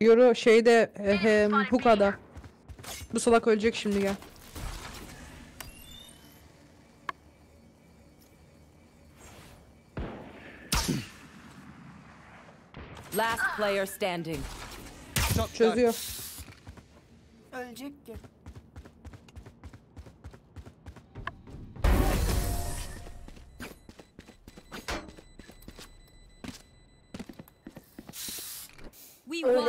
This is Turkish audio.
Yoru şeyde e, hem Huka'da. Bu salak ölecek şimdi gel. Last player standing. Çözüyor. Ölecek ki. We Öyle